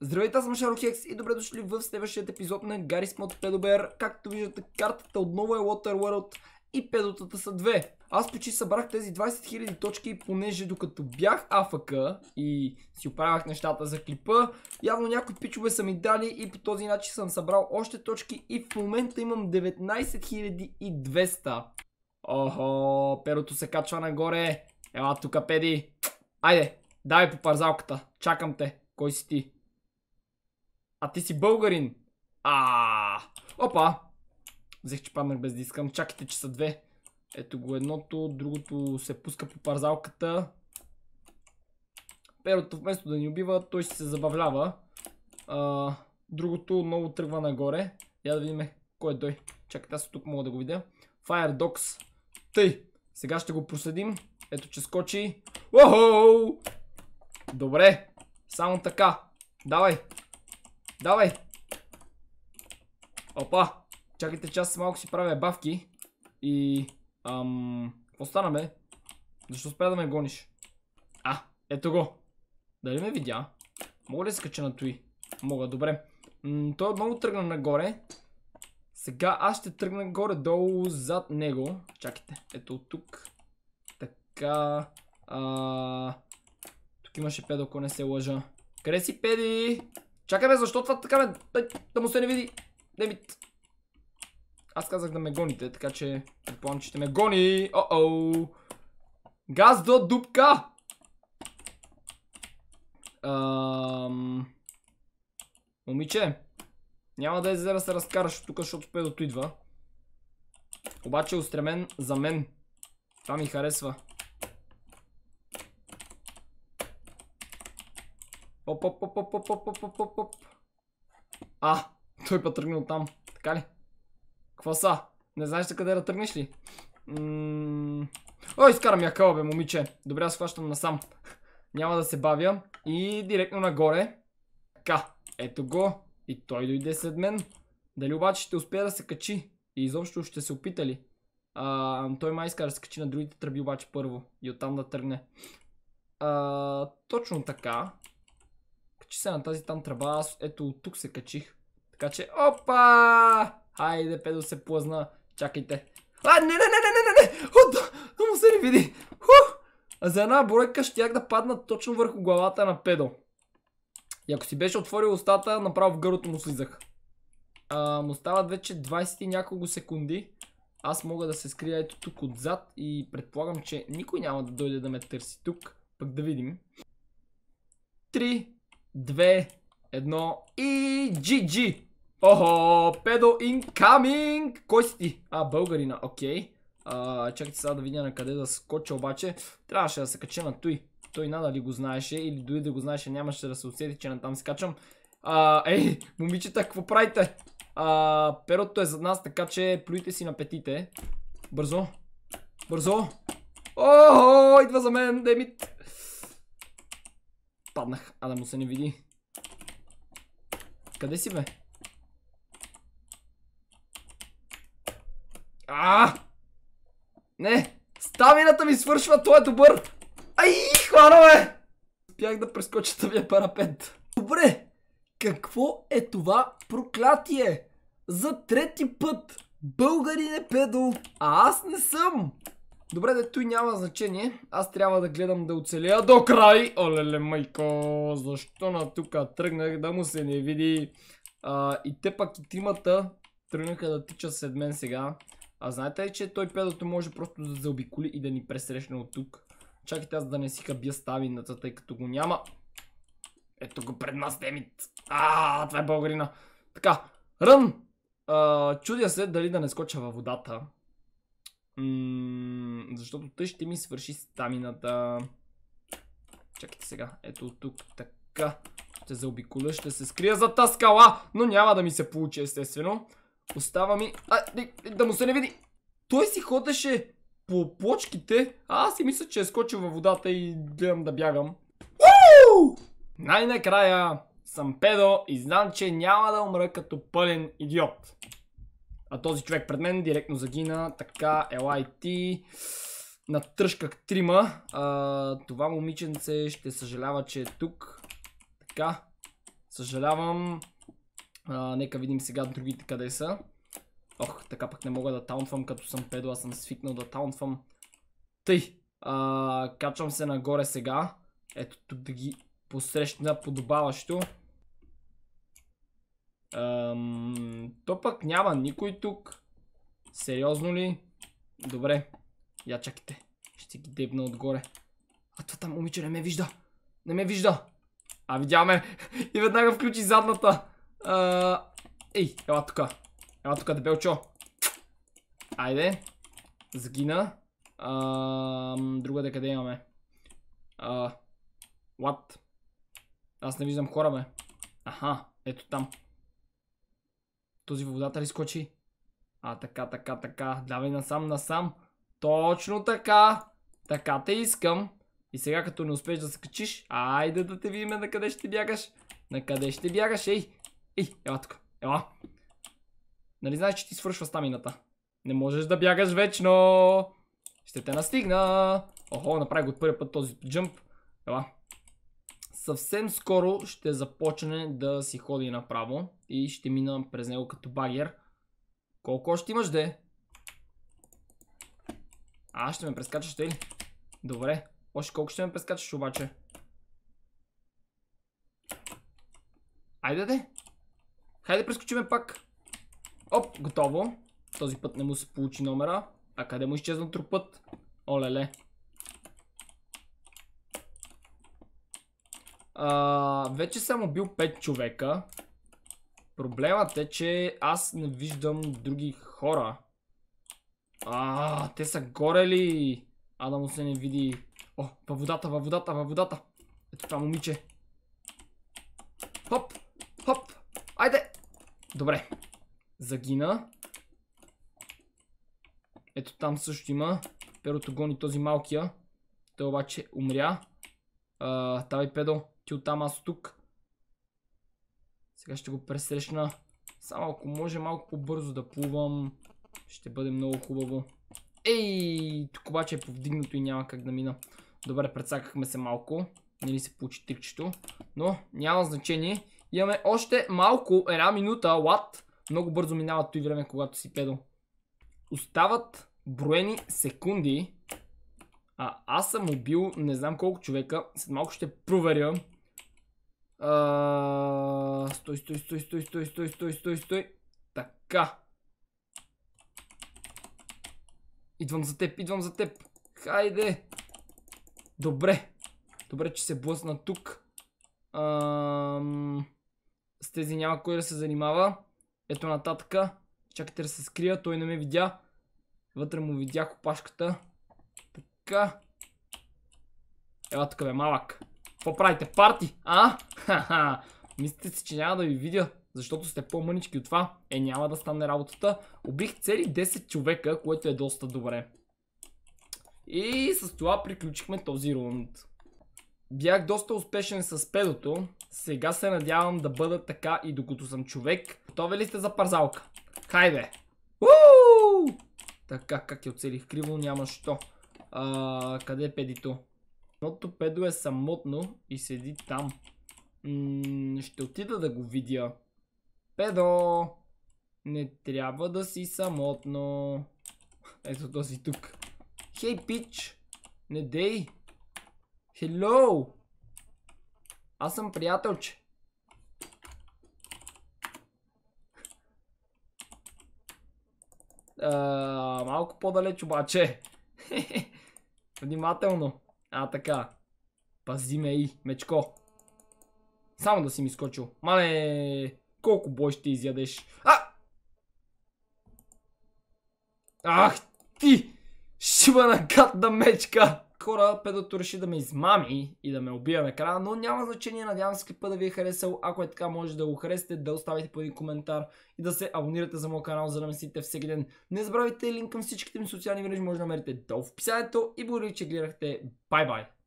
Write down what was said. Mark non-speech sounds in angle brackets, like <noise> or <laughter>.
Здравейте, аз съм Шарохекс и добре дошли в следващия епизод на Гаррис Мод Педобер. Както виждате, картата отново е Water World и педотата са две. Аз почти събрах тези 20 000 точки, понеже докато бях АФК и си оправях нещата за клипа, явно някои пичове са ми дали и по този начин съм събрал още точки и в момента имам 19 200. Охо, перото се качва нагоре. Ела тука, педи. Айде, давай по парзалката. Чакам те. Кой си ти? А ти си българин. А, Опа! Взех, че паднах без дискам. Чакайте, че са две. Ето го едното, другото се пуска по парзалката. Перото вместо да ни убива, той ще се забавлява. А, другото много тръгва нагоре. Я да видим кой е той. Чакайте, аз тук мога да го видя. Fire Dogs. Тъй, сега ще го проследим. Ето, че скочи. Уохоу! Добре, само така. Давай, Давай! Опа! Чакайте, че аз малко си правя бавки. И... Ам... Какво стана, бе? Защо спря да ме гониш? А, ето го. Дали ме видя? Мога ли да скача на той? Мога, добре. М той отново тръгна нагоре. Сега аз ще тръгна горе-долу зад него. Чакайте, ето от тук. Така... Тук имаше педо, ако не се лъжа. Къде си, педи? Чакай бе, защо това така ме... Да му се не види. Демит. Аз казах да ме гоните, така че предполагам, че ще ме гони. О-оу. Газ до дупка. Момиче. Няма да е да се разкараш тук, защото педото идва. Обаче е устремен за мен. Това ми харесва. Оп, оп, оп, оп, оп, оп, оп, оп, оп. А, той път тръгнал там. Така ли? Какво са? Не знаеш ли къде да тръгнеш ли? О, изкарам я къла, бе, момиче. Добре, аз хващам насам. Няма да се бавя. И директно нагоре. Така, ето го. И той дойде след мен. Дали обаче ще успее да се качи? И изобщо ще се опита ли? Той май иска да се качи на другите тръби обаче първо. И оттам да тръгне. А, точно така качи се на тази там тръба, аз ето от тук се качих. Така че, опа! Хайде, педо се плъзна. Чакайте. А, не, не, не, не, не, не, не! О, да, му се не види. Ху! За една бройка щях да падна точно върху главата на педо. И ако си беше отворил устата, направо в гърлото му слизах. А, му вече 20 и няколко секунди. Аз мога да се скрия ето тук отзад и предполагам, че никой няма да дойде да ме търси тук. Пък да видим. 3, 2, 1 и GG! Охо, педо incoming! Кой си ти? А, българина, окей. чакайте сега да видя на къде да скоча обаче. Трябваше да се кача на той. Той надали го знаеше или дори да го знаеше нямаше да се усети, че натам се качам. Ей, момичета, какво правите? А, перото е зад нас, така че плюйте си на петите. Бързо. Бързо. Охо, идва за мен, Демит. Паднах, а да му се не види. Къде си бе? А! Не! Стамината ми свършва, той е добър! Ай, хвана бе! Спях да прескоча тъвия парапет. Добре! Какво е това проклятие? За трети път! Българин е педо, а аз не съм! Добре, да той няма значение. Аз трябва да гледам да оцелия до край. Олеле, майко, защо на тука тръгнах да му се не види. И те пак и тимата тръгнаха да тичат след мен сега. А знаете ли, че той педото може просто да заобиколи и да ни пресрещне от тук? Чакайте аз да не си хабия ставината, тъй като го няма. Ето го пред нас, Демит. А, това е българина. Така, рън! чудя се дали да не скоча във водата защото тъй ще ми свърши стамината. Чакайте сега. Ето тук. Така. Ще заобиколя, ще се скрия за тази скала, но няма да ми се получи естествено. Остава ми... А, да му се не види. Той си ходеше по плочките, а аз си мисля, че е скочил във водата и гледам да бягам. Най-накрая съм педо и знам, че няма да умра като пълен идиот. А този човек пред мен директно загина. Така, LIT. Натръжках трима. Това момиченце ще съжалява, че е тук. Така. Съжалявам. Нека видим сега другите къде са. Ох, така пък не мога да таунтвам, като съм педо, аз съм свикнал да таунтвам. Тъй, качвам се нагоре сега. Ето тук да ги посрещна подобаващо. Ам, то пък няма никой тук. Сериозно ли? Добре. Я чакайте. Ще ги дебна отгоре. А това там момиче не ме вижда. Не ме вижда. А, видяме. <laughs> И веднага включи задната. А, ей, ела тука. Ела тука, дебелчо. Айде. Сгина. друга де къде имаме? А, what? Аз не виждам хора, бе. Аха, ето там. Този водата ли скочи? А, така, така, така. Давай насам, насам. Точно така. Така те искам. И сега като не успеш да се качиш, айде да те видим на къде ще бягаш. На къде ще бягаш, ей. Ей, ела тук. Ела. Нали знаеш, че ти свършва стамината? Не можеш да бягаш вечно. Ще те настигна. Охо, направи го от първи път този джъмп. Ела. Съвсем скоро ще започне да си ходи направо и ще мина през него като багер. Колко още имаш де? А, ще ме прескачаш, те ли? Добре. Още колко ще ме прескачаш обаче? Айде де. Хайде прескочиме пак. Оп, готово. Този път не му се получи номера. А къде му изчезна трупът? Олеле. А, вече съм убил 5 човека. Проблемът е, че аз не виждам други хора. А, те са горе ли? А да му се не види. О, във водата, във водата, във водата. Ето това момиче. Хоп, хоп, айде. Добре. Загина. Ето там също има. Перото гони този малкия. Той обаче умря. Тавай педо, ти оттам аз тук. Сега ще го пресрещна. Само ако може малко по-бързо да плувам, ще бъде много хубаво. Ей, тук обаче е повдигнато и няма как да мина. Добре, предсакахме се малко. Не ли се получи трикчето. Но няма значение. Имаме още малко, една минута, лад. Много бързо минава той време, когато си педо. Остават броени секунди. А, аз съм убил не знам колко човека. След малко ще проверя. А, стой, стой, стой, стой, стой, стой, стой, стой, стой. Така. Идвам за теб, идвам за теб. Хайде. Добре. Добре, че се блъсна тук. Ам... С тези няма кой да се занимава. Ето нататъка. Чакайте да се скрия, той не ме видя. Вътре му видях опашката. Така. Ела тук бе, малък. Какво правите? Парти? А? Мислите си, че няма да ви видя, защото сте по-мънички от това. Е, няма да стане работата. Убих цели 10 човека, което е доста добре. И с това приключихме този рунд. Бях доста успешен с педото. Сега се надявам да бъда така и докато съм човек. Готови ли сте за парзалка? Хайде! Уу! Така, как я оцелих криво, няма що. А, къде е педито? Едното педо е самотно и седи там. Ще отида да го видя. Педо! Не трябва да си самотно. Ето този тук. Хей, пич! Не дей! Хелоу! Аз съм приятелче. А, малко по-далеч обаче. <laughs> Внимателно. А, така. Пази ме и, мечко. Само да си ми скочил. Мале, колко бой ще изядеш? А! Ах, ти! Шибана гадна мечка! Хора, педото реши да ме измами и да ме убие накрая, но няма значение, надявам се клипа да ви е харесал. Ако е така, може да го харесате, да оставите по един коментар и да се абонирате за моят канал, за да ме следите всеки ден. Не забравяйте линк към всичките ми социални мрежи, може да намерите долу в описанието и благодаря, че гледахте. Бай-бай!